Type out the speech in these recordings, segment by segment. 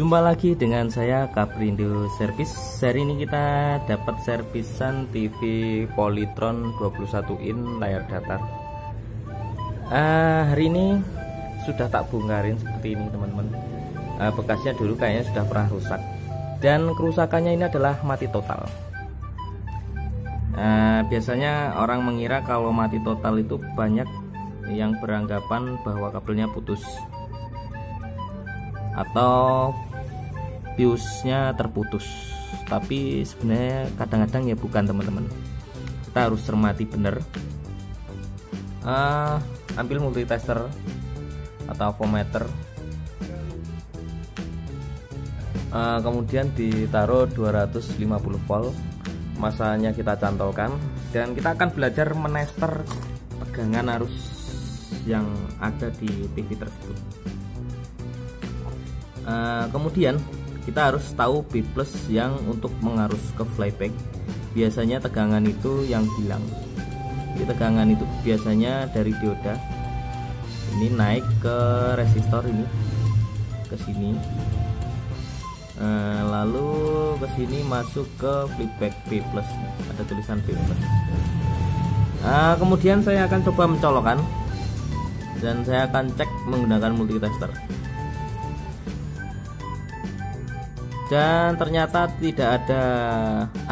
Jumpa lagi dengan saya Kaprindo Service. Hari ini kita dapat servisan TV Polytron 21 in layar datar. Uh, hari ini sudah tak bongkarin seperti ini teman-teman. Uh, bekasnya dulu kayaknya sudah pernah rusak. Dan kerusakannya ini adalah mati total. Uh, biasanya orang mengira kalau mati total itu banyak yang beranggapan bahwa kabelnya putus. Atau fuse-nya terputus. Tapi sebenarnya kadang-kadang ya bukan teman-teman. Kita harus cermati benar. Uh, ambil multitester atau avometer. Uh, kemudian ditaruh 250 volt masanya kita cantolkan. Dan kita akan belajar menester tegangan arus yang ada di TV tersebut. Uh, kemudian kita harus tahu B plus yang untuk mengarus ke flyback. Biasanya tegangan itu yang hilang jadi tegangan itu biasanya dari dioda. Ini naik ke resistor ini ke sini e, lalu ke sini masuk ke flyback B plus. Ada tulisan B plus. E, kemudian saya akan coba mencolokkan. Dan saya akan cek menggunakan multitester. Dan ternyata tidak ada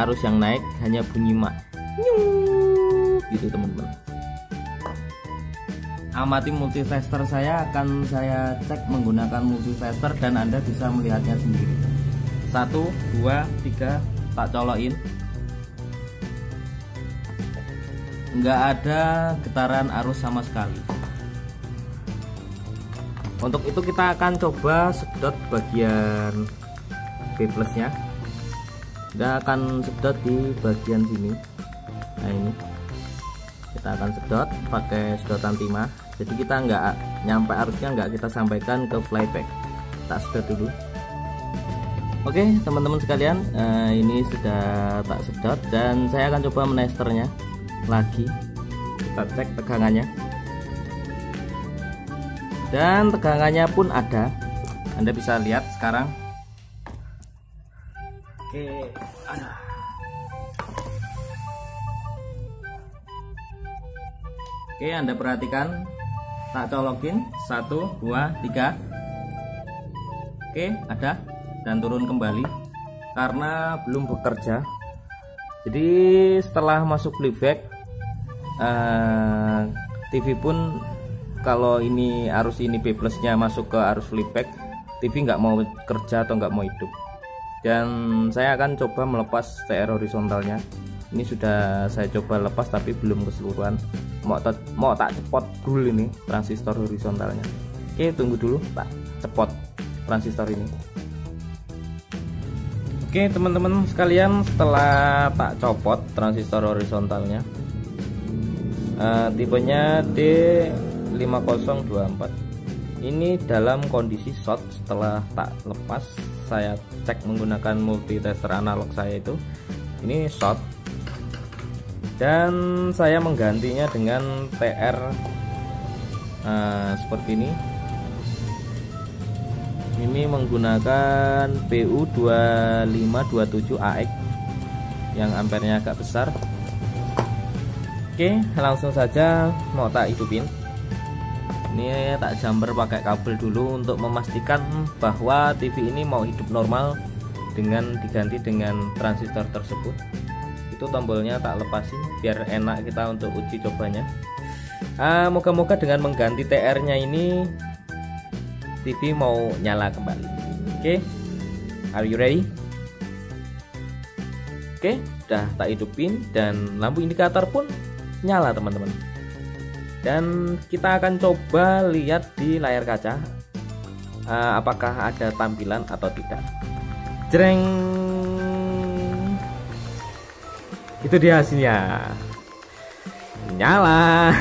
arus yang naik hanya bunyi mak. Gitu teman-teman. Amati multitester saya akan saya cek menggunakan multitester dan anda bisa melihatnya sendiri satu dua tiga tak colokin. Nggak ada getaran arus sama sekali. Untuk itu kita akan coba sedot bagian B plusnya kita akan sedot di bagian sini. Nah ini. Kita akan sedot pakai sedotan timah. Jadi kita nggak nyampe arusnya nggak kita sampaikan ke flyback. Tak sedot dulu oke teman-teman sekalian nah ini sudah tak sedot dan saya akan coba menesternya lagi. Kita cek tegangannya. Dan tegangannya pun ada. Anda bisa lihat sekarang. Oke, Oke, Anda perhatikan. Tak colokin satu, dua, tiga. Oke, ada dan turun kembali karena belum bekerja. Jadi setelah masuk playback eh, TV pun kalau ini arus ini B plusnya masuk ke arus playback TV nggak mau kerja atau nggak mau hidup. Dan saya akan coba melepas TR horizontalnya. Ini sudah saya coba lepas tapi belum keseluruhan. Mau tak mau tak cepot dulu ini transistor horizontalnya. Oke tunggu dulu tak cepot transistor ini oke teman-teman sekalian setelah tak copot transistor horizontalnya uh, tipenya D5024. Ini dalam kondisi short setelah tak lepas. Saya cek menggunakan multitester analog saya itu. Ini short. Dan saya menggantinya dengan TR uh, eh, seperti ini ini menggunakan PU2527AX yang ampernya agak besar. Oke langsung saja mau tak hidupin. Ini tak jumper pakai kabel dulu untuk memastikan bahwa TV ini mau hidup normal dengan diganti dengan transistor tersebut. Itu tombolnya tak lepasin biar enak kita untuk uji cobanya. Ah, moga-moga dengan mengganti TR nya ini TV mau nyala kembali. Oke? Okay. are you ready? Oke okay, udah tak hidupin dan lampu indikator pun nyala teman-teman. Dan kita akan coba lihat di layar kaca uh, apakah ada tampilan atau tidak. Jreng. Itu dia hasilnya. Nyala.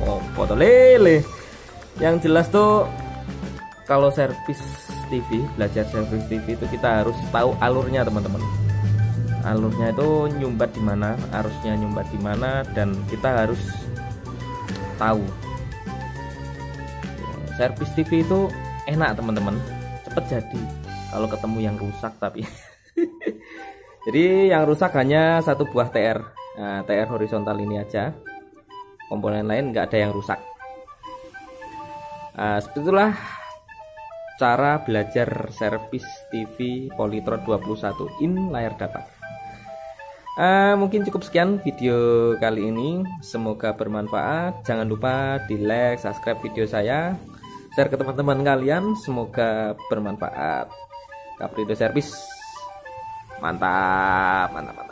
Oh foto lele yang jelas tuh kalau servis TV belajar servis TV itu kita harus tahu alurnya teman-teman. Alurnya itu nyumbat di mana arusnya nyumbat di mana dan kita harus tahu. Servis TV itu enak teman-teman. Cepet jadi kalau ketemu yang rusak tapi. Jadi yang rusak hanya satu buah TR nah, TR horizontal ini aja. Komponen lain nggak ada yang rusak itulah cara belajar servis TV Polytron 21 in layar datar uh, mungkin cukup sekian video kali ini. Semoga bermanfaat. Jangan lupa di like subscribe video saya. Share ke teman-teman kalian. Semoga bermanfaat. Caprido Service mantap mantap mantap